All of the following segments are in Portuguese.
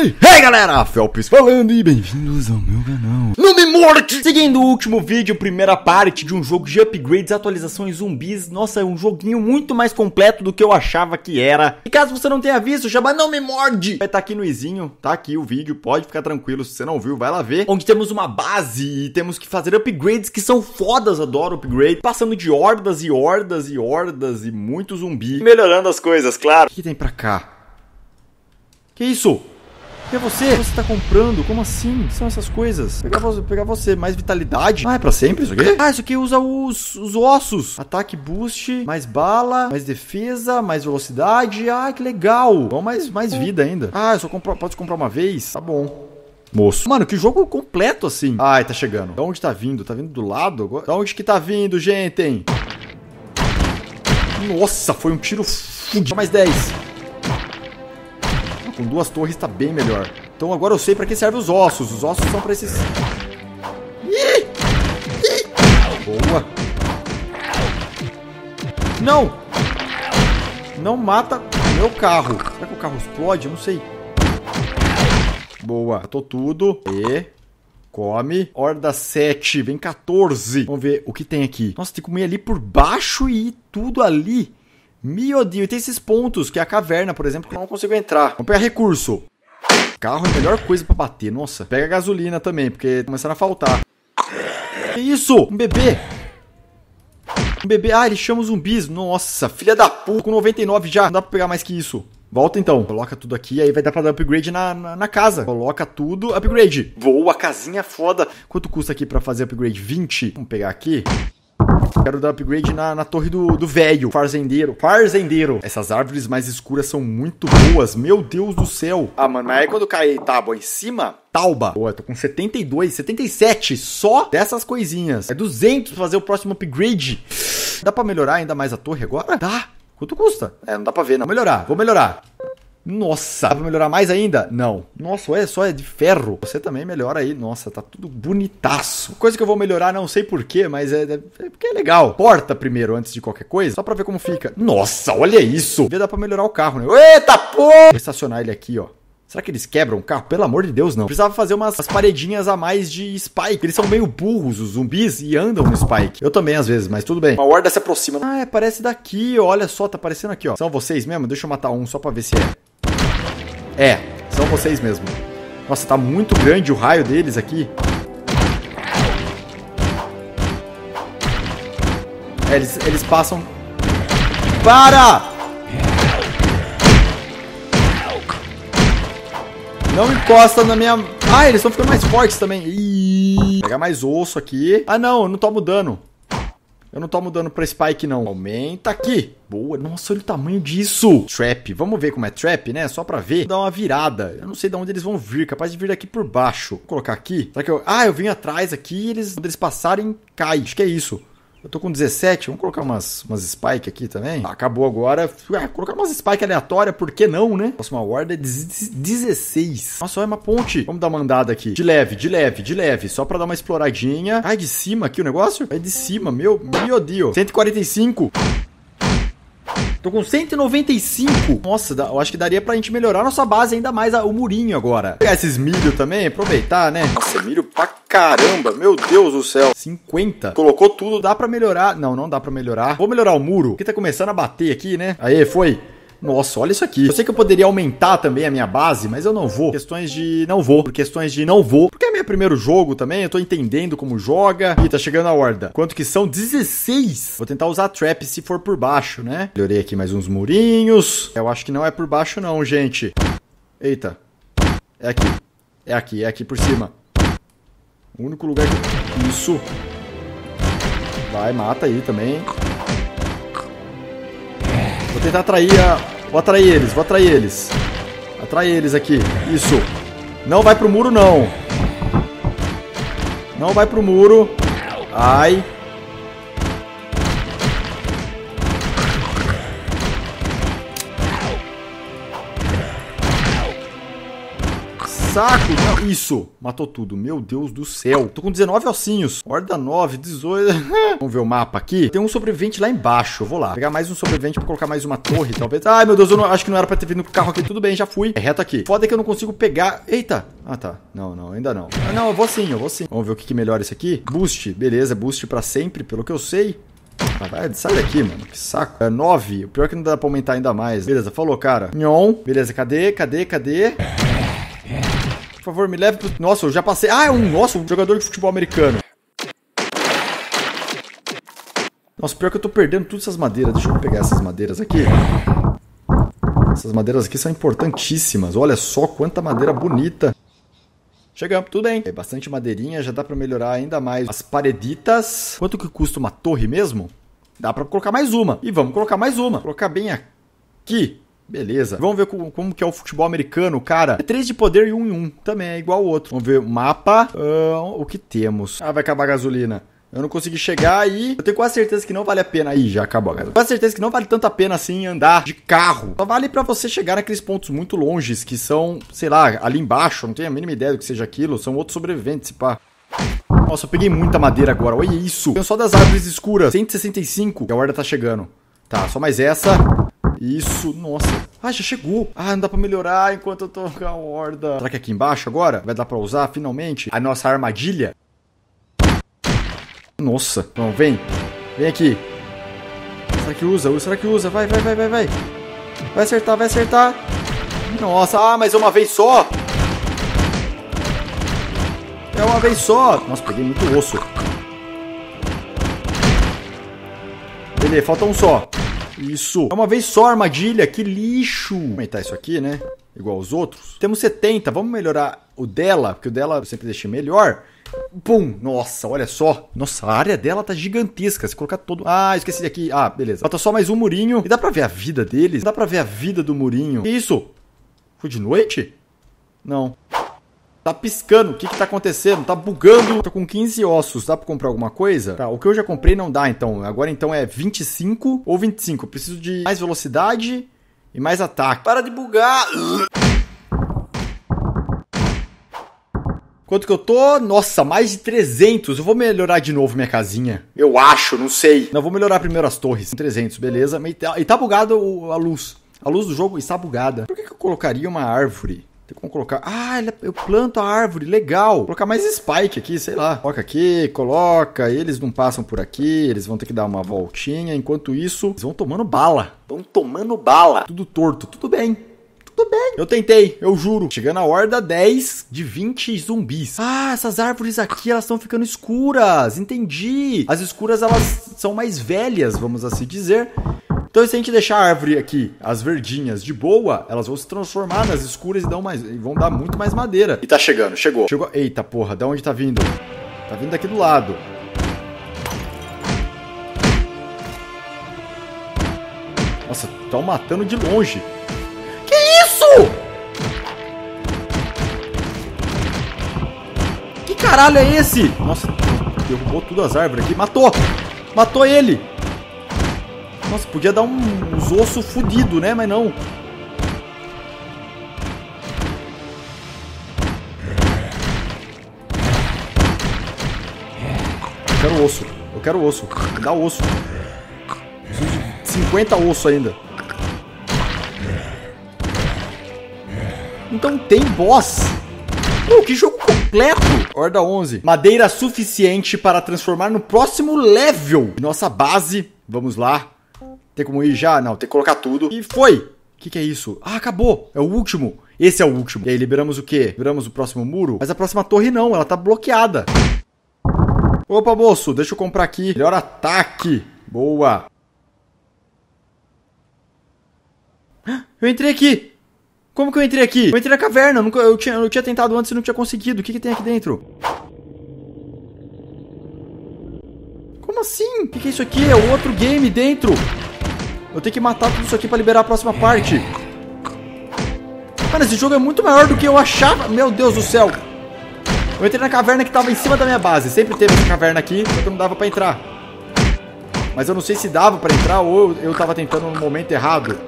Hey, hey galera, Felps falando e bem-vindos ao meu canal. Não me morte! Seguindo o último vídeo, primeira parte de um jogo de upgrades, atualizações zumbis. Nossa, é um joguinho muito mais completo do que eu achava que era. E caso você não tenha visto, chama Não Me Morde! Vai estar tá aqui no izinho, tá aqui o vídeo, pode ficar tranquilo, se você não viu, vai lá ver. Onde temos uma base e temos que fazer upgrades que são fodas, adoro upgrade. Passando de hordas e hordas e hordas e muito zumbi. Melhorando as coisas, claro. O que tem pra cá? Que isso? É você? Você tá comprando? Como assim? São essas coisas? Pegar você, pegar você, mais vitalidade. Ah, é pra sempre isso aqui? Ah, isso aqui usa os, os ossos. Ataque boost, mais bala, mais defesa, mais velocidade. Ah, que legal. Bom, mais, mais vida ainda. Ah, eu só compro, pode comprar uma vez? Tá bom. Moço. Mano, que jogo completo assim. Ai, tá chegando. Da onde tá vindo? Tá vindo do lado? Da onde que tá vindo, gente? Nossa, foi um tiro fudido. Mais 10. Com duas torres tá bem melhor. Então agora eu sei pra que servem os ossos. Os ossos são pra esses... Boa. Não! Não mata meu carro. Será que o carro explode? Eu não sei. Boa. Matou tudo. E... Come. Horda 7. Vem 14. Vamos ver o que tem aqui. Nossa, tem que comer ali por baixo e tudo ali. Meu Deus, tem esses pontos, que é a caverna, por exemplo, que eu não consigo entrar. Vamos pegar recurso. Carro é a melhor coisa pra bater, nossa. Pega gasolina também, porque tá começando a faltar. Que isso? Um bebê. Um bebê. Ah, ele chama os zumbis. Nossa, filha da puta. Com 99 já. Não dá pra pegar mais que isso. Volta então. Coloca tudo aqui, aí vai dar pra dar upgrade na, na, na, casa. Coloca tudo, upgrade. Boa, casinha foda. Quanto custa aqui pra fazer upgrade? 20. Vamos pegar aqui. Quero dar upgrade na, na torre do, do velho. Farzendeiro. Farzendeiro. Essas árvores mais escuras são muito boas. Meu Deus do céu. Ah, mano, mas aí quando cai tábua em cima, Tauba. Pô, eu tô com 72, 77 só dessas coisinhas. É 200 pra fazer o próximo upgrade. Dá pra melhorar ainda mais a torre agora? Dá. Quanto custa? É, não dá pra ver, não. Vou melhorar, vou melhorar. Nossa, dá pra melhorar mais ainda? Não. Nossa, olha só, é de ferro. Você também melhora aí. Nossa, tá tudo bonitaço. Coisa que eu vou melhorar, não sei porquê, mas é, é, é porque é legal. Porta primeiro, antes de qualquer coisa, só pra ver como fica. Nossa, olha isso. Vê, dá pra melhorar o carro, né? Eita, pô! Vou estacionar ele aqui, ó. Será que eles quebram o carro? Pelo amor de Deus, não. Precisava fazer umas, umas paredinhas a mais de Spike. Eles são meio burros, os zumbis, e andam no Spike. Eu também, às vezes, mas tudo bem. Uma horda se aproxima. Ah, é, parece daqui, olha só, tá aparecendo aqui, ó. São vocês mesmo? Deixa eu matar um só pra ver se é. É, são vocês mesmo. Nossa, tá muito grande o raio deles aqui. É, eles, eles passam... Para! Não encosta na minha... Ah, eles estão ficando mais fortes também. Ih, pegar mais osso aqui. Ah, não, eu não tomo dano. Eu não tomo dano pra Spike, não. Aumenta aqui. Boa. Nossa, olha o tamanho disso. Trap. Vamos ver como é trap, né? Só pra ver. Dar uma virada. Eu não sei de onde eles vão vir. Capaz de vir daqui por baixo. Vou colocar aqui. Será que eu... Ah, eu vim atrás aqui e eles... Quando eles passarem, cai. Acho que é isso. Eu tô com 17, vamos colocar umas, umas spike aqui também. Ah, acabou agora. Ué, colocar umas spike aleatórias, por que não, né? Próxima ward é 16. Nossa, olha uma ponte. Vamos dar uma andada aqui. De leve, de leve, de leve. Só pra dar uma exploradinha. Ai, de cima aqui o negócio? É de cima, meu, meu Deus. 145. Tô com 195. Nossa, eu acho que daria pra gente melhorar nossa base ainda mais, o murinho agora. Pegar esses milho também, aproveitar, né? Nossa, milho pra caramba, meu Deus do céu. 50. Colocou tudo, dá pra melhorar. Não, não dá pra melhorar. Vou melhorar o muro, que tá começando a bater aqui, né? Aí, foi. Nossa, olha isso aqui. Eu sei que eu poderia aumentar também a minha base, mas eu não vou. Questões de não vou. Por questões de não vou. Porque é meu primeiro jogo também, eu tô entendendo como joga. Ih, tá chegando a horda. Quanto que são? 16. Vou tentar usar trap se for por baixo, né? Melhorei aqui mais uns murinhos. Eu acho que não é por baixo não, gente. Eita. É aqui. É aqui, é aqui por cima. O único lugar que... Isso. Vai, mata aí também. Vou tentar atrair a... Vou atrair eles, vou atrair eles. Atrair eles aqui. Isso. Não vai pro muro, não. Não vai pro muro. Ai. Saco. Não, isso. Matou tudo. Meu Deus do céu. Tô com 19 ossinhos. Horda 9, 18. Vamos ver o mapa aqui. Tem um sobrevivente lá embaixo. Eu vou lá. Pegar mais um sobrevivente pra colocar mais uma torre, talvez. Ai, meu Deus, eu não, acho que não era pra ter vindo com o carro aqui. Tudo bem, já fui. É reto aqui. Foda é que eu não consigo pegar. Eita. Ah, tá. Não, não, ainda não. Ah, não, eu vou sim, eu vou sim. Vamos ver o que, que melhora isso aqui. Boost. Beleza, boost pra sempre, pelo que eu sei. Vai, sai daqui, mano. Que saco. É 9. O pior é que não dá pra aumentar ainda mais. Beleza, falou, cara. Nhon. Beleza, cadê? Cadê? Cadê? Por favor, me leve pro... Nossa, eu já passei... Ah, é um... Nossa, um jogador de futebol americano. Nossa, pior que eu tô perdendo todas essas madeiras. Deixa eu pegar essas madeiras aqui. Essas madeiras aqui são importantíssimas. Olha só quanta madeira bonita. Chegamos, tudo bem. É bastante madeirinha, já dá pra melhorar ainda mais as pareditas. Quanto que custa uma torre mesmo? Dá pra colocar mais uma. E vamos colocar mais uma. Colocar bem aqui. Beleza. Vamos ver como, como, que é o futebol americano, cara. É 3 de poder e 1 um em 1. Um. Também é igual ao outro. Vamos ver o mapa. Uh, o que temos? Ah, vai acabar a gasolina. Eu não consegui chegar aí. Eu tenho quase certeza que não vale a pena. Aí, já acabou, galera. Quase certeza que não vale tanto a pena assim andar de carro. Só vale para você chegar naqueles pontos muito longes que são, sei lá, ali embaixo. Não tenho a mínima ideia do que seja aquilo. São outros sobreviventes, pá. Nossa, eu peguei muita madeira agora. Olha isso. Tenho só das árvores escuras. 165. E a horda tá chegando. Tá, só mais essa. Isso, nossa. Ah, já chegou. Ah, não dá pra melhorar enquanto eu tô com a horda. Será que aqui embaixo agora vai dar pra usar finalmente a nossa armadilha? Nossa. Não, vem. Vem aqui. Será que usa? Será que usa? Vai, vai, vai, vai, vai. Vai acertar, vai acertar. Nossa, ah, mas é uma vez só. É uma vez só. Nossa, peguei muito osso. Beleza, falta um só. Isso. É uma vez só armadilha. Que lixo. Vou aumentar isso aqui, né? Igual os outros. Temos 70. Vamos melhorar o dela, porque o dela eu sempre deixei melhor. Pum! Nossa, olha só. Nossa, a área dela tá gigantesca. Se colocar todo. Ah, esqueci daqui. Ah, beleza. Falta só mais um murinho. E dá pra ver a vida deles? Dá pra ver a vida do murinho. Que isso? Foi de noite? Não. Tá piscando, o que que tá acontecendo? Tá bugando. Tô com 15 ossos, dá pra comprar alguma coisa? Tá, o que eu já comprei não dá, então. Agora então é 25 ou 25. Eu preciso de mais velocidade e mais ataque. Para de bugar! Quanto que eu tô? Nossa, mais de 300. Eu vou melhorar de novo minha casinha. Eu acho, não sei. Não, vou melhorar primeiro as torres. 300, beleza. E tá, e tá bugado a luz. A luz do jogo está bugada. Por que, que eu colocaria uma árvore? Tem como colocar. Ah, eu planto a árvore, legal. Vou colocar mais spike aqui, sei lá. Coloca aqui, coloca. Eles não passam por aqui, eles vão ter que dar uma voltinha. Enquanto isso, eles vão tomando bala. Vão tomando bala. Tudo torto, tudo bem. Tudo bem. Eu tentei, eu juro. Chegando a horda 10 de 20 zumbis. Ah, essas árvores aqui, elas estão ficando escuras. Entendi. As escuras, elas são mais velhas, vamos assim dizer. Então, se a gente deixar a árvore aqui, as verdinhas, de boa, elas vão se transformar nas escuras e, dão mais, e vão dar muito mais madeira. E tá chegando, chegou. Chegou. Eita porra, da onde tá vindo? Tá vindo daqui do lado. Nossa, estão matando de longe isso? Que caralho é esse? Nossa, derrubou tudo as árvores aqui. Matou! Matou ele! Nossa, podia dar um, uns ossos fudido, né? Mas não. Eu quero osso. Eu quero osso. Me dá osso. Preciso de 50 ossos ainda. Então tem boss. Pô, que jogo completo! Horda 11. Madeira suficiente para transformar no próximo level. Nossa base. Vamos lá. Tem como ir já? Não, tem que colocar tudo. E foi. O que, que é isso? Ah, acabou. É o último. Esse é o último. E aí, liberamos o quê? Liberamos o próximo muro? Mas a próxima torre não, ela tá bloqueada. Opa, moço, deixa eu comprar aqui. Melhor ataque. Boa. Eu entrei aqui. Como que eu entrei aqui? Eu entrei na caverna, eu, nunca, eu, tinha, eu tinha tentado antes e não tinha conseguido. O que, que tem aqui dentro? Como assim? O que, que é isso aqui? É outro game dentro. Eu tenho que matar tudo isso aqui pra liberar a próxima parte. Mano, esse jogo é muito maior do que eu achava. Meu Deus do céu. Eu entrei na caverna que tava em cima da minha base. Sempre teve essa caverna aqui, só que não dava pra entrar. Mas eu não sei se dava pra entrar ou eu tava tentando no momento errado.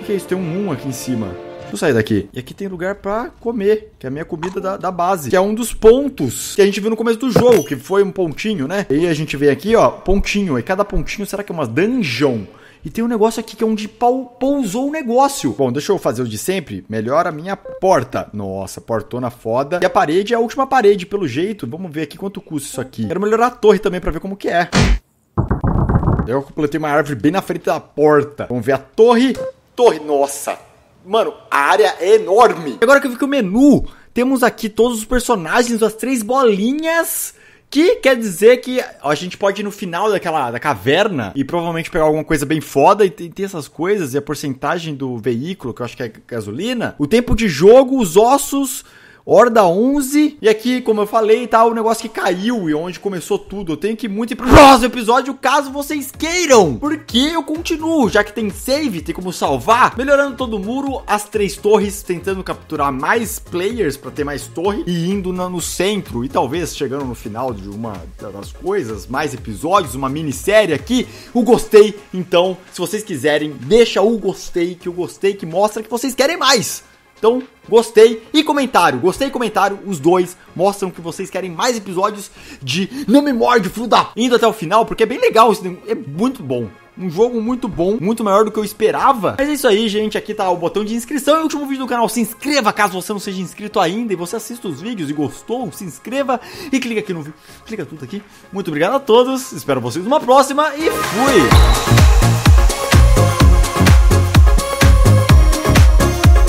O que é isso? Tem um 1 aqui em cima. Deixa eu sair daqui. E aqui tem lugar pra comer, que é a minha comida da, da base. Que é um dos pontos que a gente viu no começo do jogo, que foi um pontinho, né? E aí a gente vem aqui, ó, pontinho. E cada pontinho, será que é uma dungeon? E tem um negócio aqui que é onde pousou o negócio. Bom, deixa eu fazer o de sempre. Melhor a minha porta. Nossa, portona foda. E a parede é a última parede, pelo jeito. Vamos ver aqui quanto custa isso aqui. Quero melhorar a torre também pra ver como que é. Eu completei uma árvore bem na frente da porta. Vamos ver a torre. Torre, nossa. Mano, a área é enorme. Agora que eu vi que o menu, temos aqui todos os personagens, as três bolinhas que quer dizer que a gente pode ir no final daquela da caverna e provavelmente pegar alguma coisa bem foda e ter essas coisas e a porcentagem do veículo, que eu acho que é gasolina, o tempo de jogo, os ossos, Horda 11. E aqui, como eu falei, tá o negócio que caiu e onde começou tudo. Eu tenho que muito ir pro próximo episódio, caso vocês queiram. Porque eu continuo, já que tem save, tem como salvar. Melhorando todo o muro, as três torres, tentando capturar mais players para ter mais torre. E indo no centro. E talvez chegando no final de uma das coisas, mais episódios, uma minissérie aqui. O gostei. Então, se vocês quiserem, deixa o gostei, que o gostei que mostra que vocês querem mais. Então, gostei e comentário. Gostei e comentário, os dois mostram que vocês querem mais episódios de Não Me Morde, filho. Indo até o final, porque é bem legal, é muito bom. Um jogo muito bom, muito maior do que eu esperava. Mas é isso aí, gente. Aqui tá o botão de inscrição e o último vídeo do canal. Se inscreva caso você não seja inscrito ainda e você assista os vídeos e gostou. Se inscreva e clica aqui no vídeo. Clica tudo aqui. Muito obrigado a todos. Espero vocês numa próxima e fui!